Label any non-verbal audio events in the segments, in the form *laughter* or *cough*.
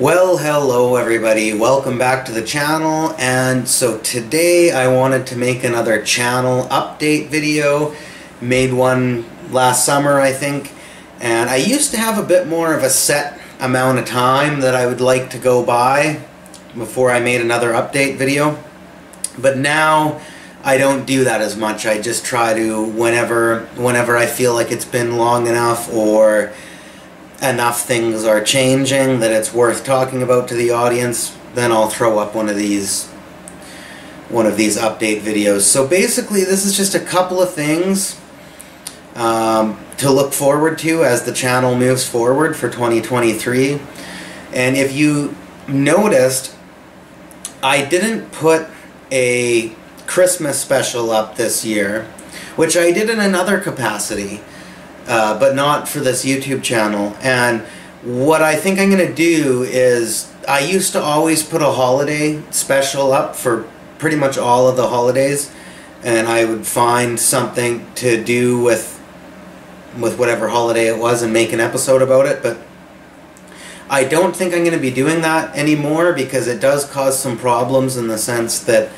Well, hello everybody. Welcome back to the channel. And so today I wanted to make another channel update video. Made one last summer, I think. And I used to have a bit more of a set amount of time that I would like to go by before I made another update video. But now I don't do that as much. I just try to whenever whenever I feel like it's been long enough or enough things are changing that it's worth talking about to the audience, then I'll throw up one of these one of these update videos. So basically this is just a couple of things um, to look forward to as the channel moves forward for 2023. And if you noticed, I didn't put a Christmas special up this year, which I did in another capacity uh, but not for this YouTube channel. And what I think I'm going to do is, I used to always put a holiday special up for pretty much all of the holidays, and I would find something to do with with whatever holiday it was and make an episode about it, but I don't think I'm going to be doing that anymore because it does cause some problems in the sense that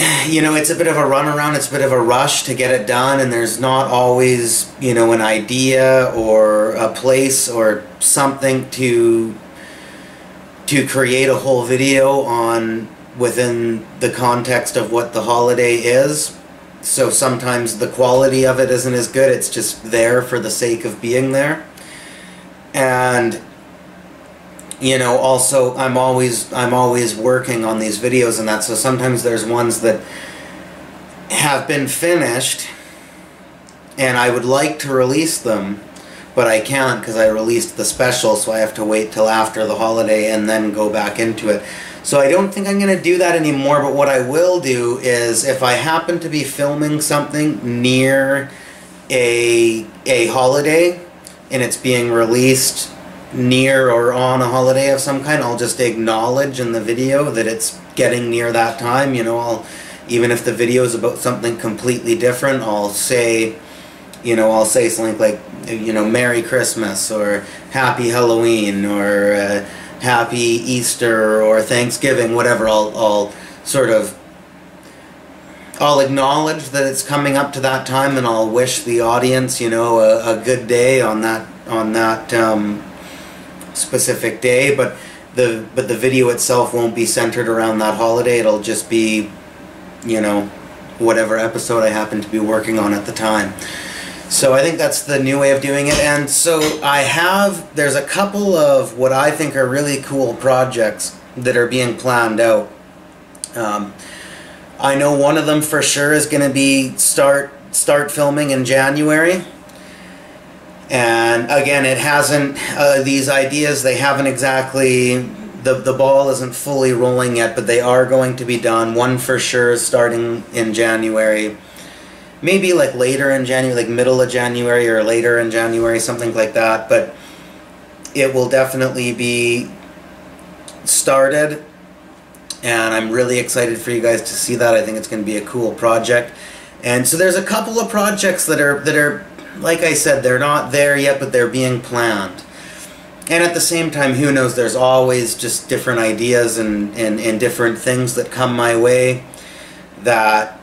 *clears throat* you know, it's a bit of a runaround, it's a bit of a rush to get it done, and there's not always, you know, an idea or a place or something to to create a whole video on within the context of what the holiday is. So sometimes the quality of it isn't as good, it's just there for the sake of being there. And you know also i'm always i'm always working on these videos and that so sometimes there's ones that have been finished and i would like to release them but i can't because i released the special so i have to wait till after the holiday and then go back into it. So i don't think i'm going to do that anymore but what i will do is if i happen to be filming something near a a holiday and it's being released near or on a holiday of some kind, I'll just acknowledge in the video that it's getting near that time. You know, I'll even if the video is about something completely different, I'll say, you know, I'll say something like, you know, Merry Christmas or Happy Halloween or uh, Happy Easter or Thanksgiving, whatever. I'll, I'll sort of I'll acknowledge that it's coming up to that time, and I'll wish the audience, you know, a, a good day on that on that um, specific day, but the but the video itself won't be centered around that holiday. It'll just be, you know, whatever episode I happen to be working on at the time. So I think that's the new way of doing it. And so I have there's a couple of what I think are really cool projects that are being planned out. Um, I know one of them for sure is going to be start start filming in January. And again, it hasn't, uh, these ideas, they haven't exactly, the, the ball isn't fully rolling yet, but they are going to be done. One for sure is starting in January. Maybe like later in January, like middle of January or later in January, something like that. But it will definitely be started. And I'm really excited for you guys to see that. I think it's going to be a cool project. And so there's a couple of projects that are that are like I said, they're not there yet, but they're being planned. And at the same time, who knows, there's always just different ideas and, and, and different things that come my way that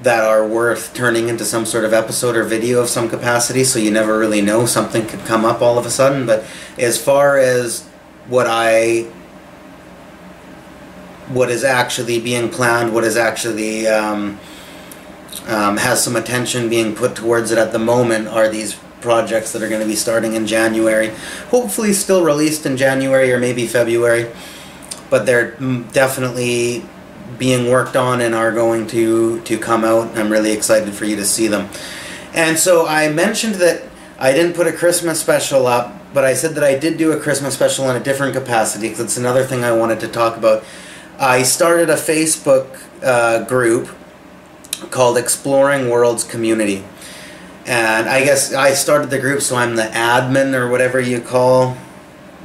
that are worth turning into some sort of episode or video of some capacity, so you never really know. Something could come up all of a sudden. But as far as what I what is actually being planned, what is actually um, um, has some attention being put towards it at the moment are these projects that are going to be starting in January. Hopefully still released in January or maybe February. But they're definitely being worked on and are going to, to come out. I'm really excited for you to see them. And so I mentioned that I didn't put a Christmas special up, but I said that I did do a Christmas special in a different capacity because it's another thing I wanted to talk about. I started a Facebook uh, group called Exploring Worlds Community. And I guess I started the group, so I'm the admin or whatever you call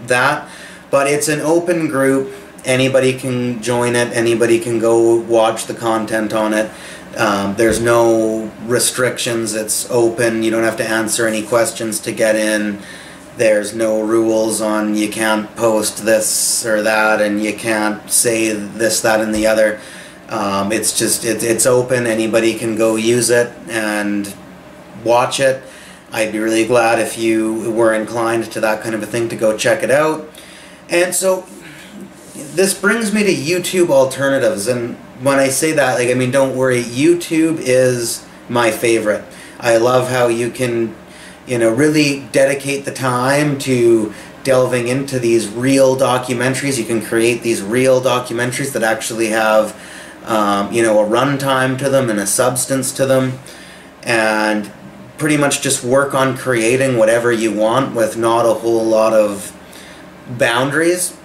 that. But it's an open group. Anybody can join it. Anybody can go watch the content on it. Um, there's no restrictions. It's open. You don't have to answer any questions to get in. there's no rules on you can't post this or that and you can't say this that and the other um, it's just it, it's open. Anybody can go use it and watch it. I'd be really glad if you were inclined to that kind of a thing to go check it out. And so this brings me to youtube alternatives. And when i say that like i mean don't worry. Youtube is my favorite. I love how you can you know, really dedicate the time to delving into these real documentaries. You can create these real documentaries that actually have, um, you know, a runtime to them and a substance to them, and pretty much just work on creating whatever you want with not a whole lot of boundaries.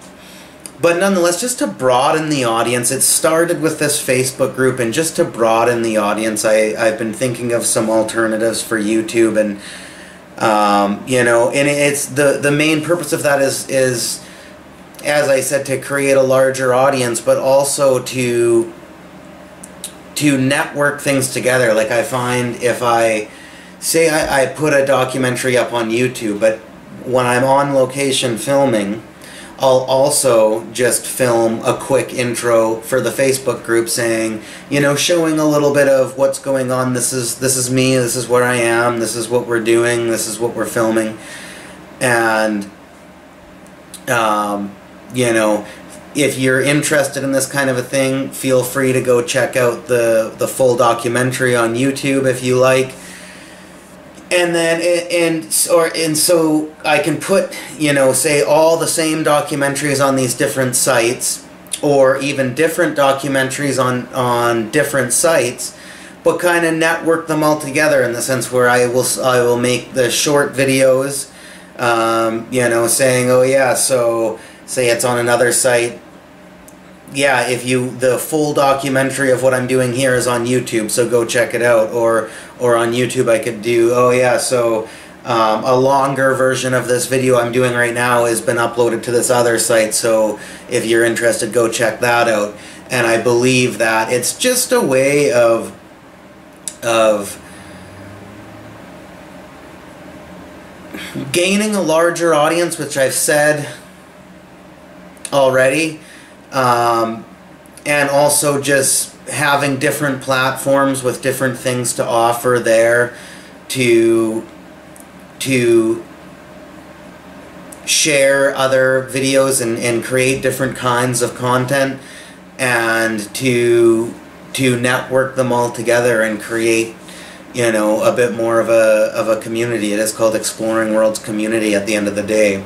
But nonetheless, just to broaden the audience, it started with this Facebook group, and just to broaden the audience, I, I've been thinking of some alternatives for YouTube and um, you know, and it's the the main purpose of that is is as I said to create a larger audience, but also to to network things together. Like I find if I say I, I put a documentary up on YouTube, but when I'm on location filming, I'll also just film a quick intro for the Facebook group saying, you know, showing a little bit of what's going on. This is this is me. This is where I am. This is what we're doing. This is what we're filming, and um, you know, if you're interested in this kind of a thing, feel free to go check out the the full documentary on YouTube if you like. And then and or and so I can put you know say all the same documentaries on these different sites or even different documentaries on on different sites but kind of network them all together in the sense where I will I will make the short videos um, you know saying oh yeah so say it's on another site yeah, if you the full documentary of what I'm doing here is on YouTube, so go check it out. Or or on YouTube, I could do oh yeah, so um, a longer version of this video I'm doing right now has been uploaded to this other site. So if you're interested, go check that out. And I believe that it's just a way of of gaining a larger audience, which I've said already. Um, and also just having different platforms with different things to offer there to to share other videos and, and create different kinds of content and to to network them all together and create you know a bit more of a of a community. It is called exploring worlds community at the end of the day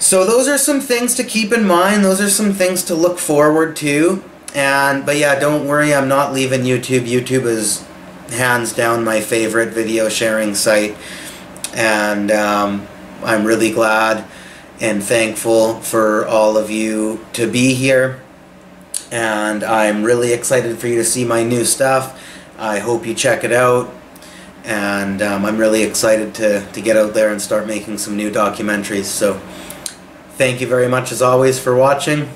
so those are some things to keep in mind. Those are some things to look forward to. And but yeah, don't worry, I'm not leaving YouTube. YouTube is hands down my favorite video sharing site, and um, I'm really glad and thankful for all of you to be here. And I'm really excited for you to see my new stuff. I hope you check it out. And um, I'm really excited to, to get out there and start making some new documentaries. So. Thank you very much as always for watching.